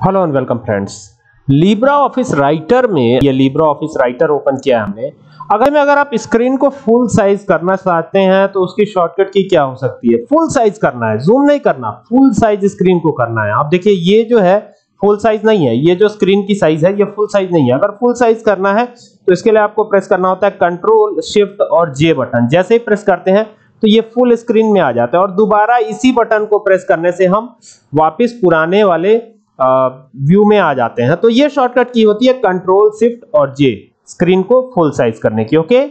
Hello and welcome friends LibreOffice writer में, ये Libra office writer open किया हमने। अगर में, अगर आप स्क्रीन को फुल साइज़ करना चाहते हैं तो उसकी शॉर्टकट की क्या हो सकती है? फुल साइज़ करना है जूम नहीं करना फुल साइज़ स्क्रीन को करना है। आप देखिए, ये जो है फुल साइज़ नहीं है। ये जो स्क्रीन की साइज़ है, ये फुल साइज़ नहीं है। अगर फुल साइज़ करना है तो इसके लिए आपको प्रेस करना होता है कंट्रोल शिफ्ट और जे बटन जैसे ही प्रेस करते हैं तो ये फुल स्क्रीन में आ जाता है। और दोबारा इसी बटन को प्रेस करने से हम वापस पुराने वाले व्यू में आ जाते हैं। तो ये शॉर्टकट की होती है कंट्रोल शिफ्ट और जे स्क्रीन को फुल साइज़ करने की ओके